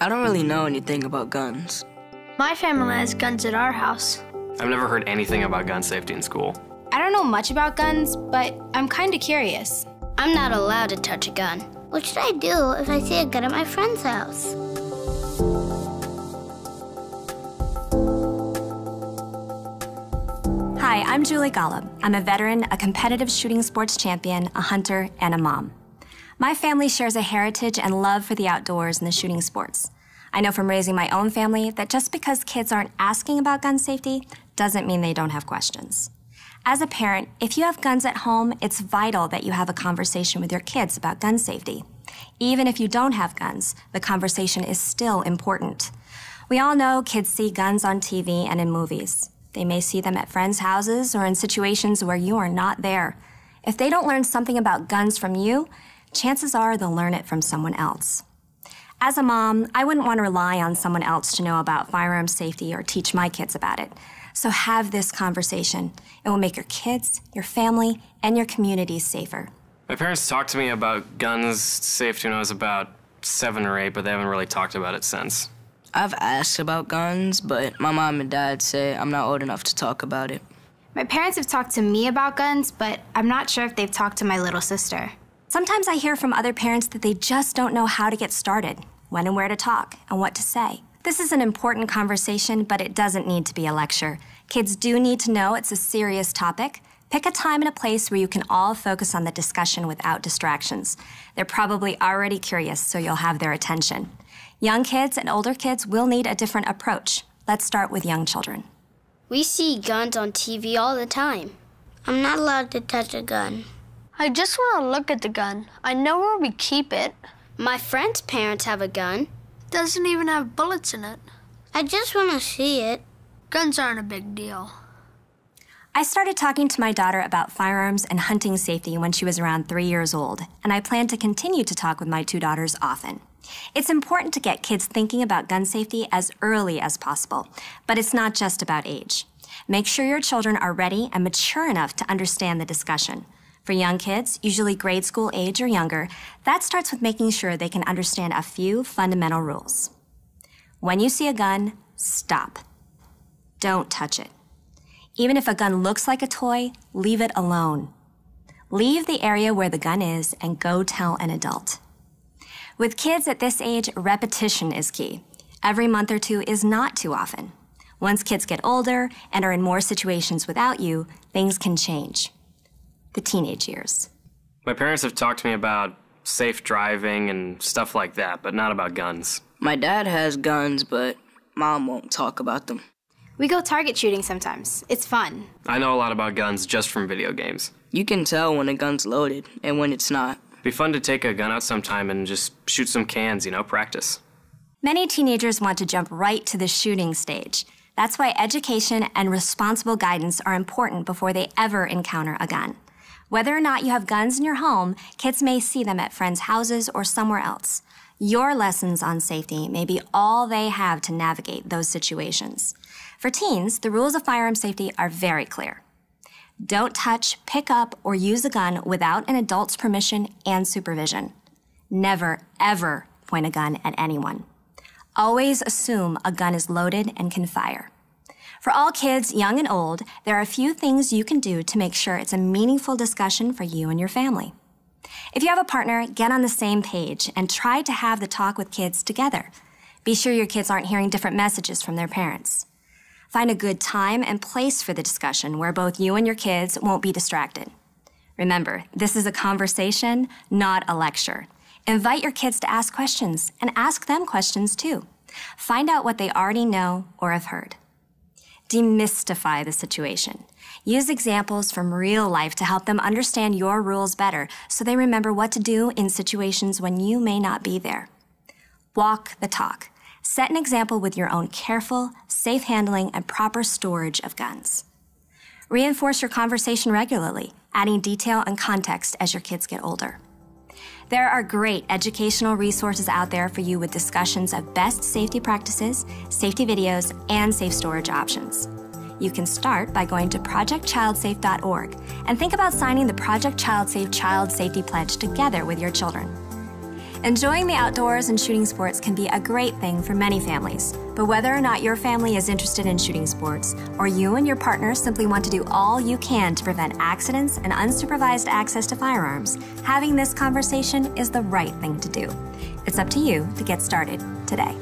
I don't really know anything about guns. My family has guns at our house. I've never heard anything about gun safety in school. I don't know much about guns, but I'm kind of curious. I'm not allowed to touch a gun. What should I do if I see a gun at my friend's house? Hi, I'm Julie Golob. I'm a veteran, a competitive shooting sports champion, a hunter, and a mom. My family shares a heritage and love for the outdoors and the shooting sports. I know from raising my own family that just because kids aren't asking about gun safety doesn't mean they don't have questions. As a parent, if you have guns at home, it's vital that you have a conversation with your kids about gun safety. Even if you don't have guns, the conversation is still important. We all know kids see guns on TV and in movies. They may see them at friends' houses or in situations where you are not there. If they don't learn something about guns from you, chances are they'll learn it from someone else. As a mom, I wouldn't want to rely on someone else to know about firearm safety or teach my kids about it. So have this conversation. It will make your kids, your family, and your communities safer. My parents talked to me about guns safety when I was about seven or eight, but they haven't really talked about it since. I've asked about guns, but my mom and dad say I'm not old enough to talk about it. My parents have talked to me about guns, but I'm not sure if they've talked to my little sister. Sometimes I hear from other parents that they just don't know how to get started, when and where to talk, and what to say. This is an important conversation, but it doesn't need to be a lecture. Kids do need to know it's a serious topic. Pick a time and a place where you can all focus on the discussion without distractions. They're probably already curious, so you'll have their attention. Young kids and older kids will need a different approach. Let's start with young children. We see guns on TV all the time. I'm not allowed to touch a gun. I just want to look at the gun. I know where we keep it. My friend's parents have a gun. Doesn't even have bullets in it. I just want to see it. Guns aren't a big deal. I started talking to my daughter about firearms and hunting safety when she was around three years old, and I plan to continue to talk with my two daughters often. It's important to get kids thinking about gun safety as early as possible, but it's not just about age. Make sure your children are ready and mature enough to understand the discussion. For young kids, usually grade school age or younger, that starts with making sure they can understand a few fundamental rules. When you see a gun, stop. Don't touch it. Even if a gun looks like a toy, leave it alone. Leave the area where the gun is and go tell an adult. With kids at this age, repetition is key. Every month or two is not too often. Once kids get older and are in more situations without you, things can change. The teenage years. My parents have talked to me about safe driving and stuff like that, but not about guns. My dad has guns, but mom won't talk about them. We go target shooting sometimes. It's fun. I know a lot about guns just from video games. You can tell when a gun's loaded and when it's not. Be fun to take a gun out sometime and just shoot some cans, you know, practice. Many teenagers want to jump right to the shooting stage. That's why education and responsible guidance are important before they ever encounter a gun. Whether or not you have guns in your home, kids may see them at friends' houses or somewhere else. Your lessons on safety may be all they have to navigate those situations. For teens, the rules of firearm safety are very clear. Don't touch, pick up, or use a gun without an adult's permission and supervision. Never, ever point a gun at anyone. Always assume a gun is loaded and can fire. For all kids, young and old, there are a few things you can do to make sure it's a meaningful discussion for you and your family. If you have a partner, get on the same page and try to have the talk with kids together. Be sure your kids aren't hearing different messages from their parents. Find a good time and place for the discussion where both you and your kids won't be distracted. Remember, this is a conversation, not a lecture. Invite your kids to ask questions and ask them questions too. Find out what they already know or have heard. Demystify the situation. Use examples from real life to help them understand your rules better so they remember what to do in situations when you may not be there. Walk the talk. Set an example with your own careful, safe handling, and proper storage of guns. Reinforce your conversation regularly, adding detail and context as your kids get older. There are great educational resources out there for you with discussions of best safety practices, safety videos, and safe storage options. You can start by going to projectchildsafe.org and think about signing the Project Child Safe Child Safety Pledge together with your children. Enjoying the outdoors and shooting sports can be a great thing for many families. But whether or not your family is interested in shooting sports, or you and your partner simply want to do all you can to prevent accidents and unsupervised access to firearms, having this conversation is the right thing to do. It's up to you to get started today.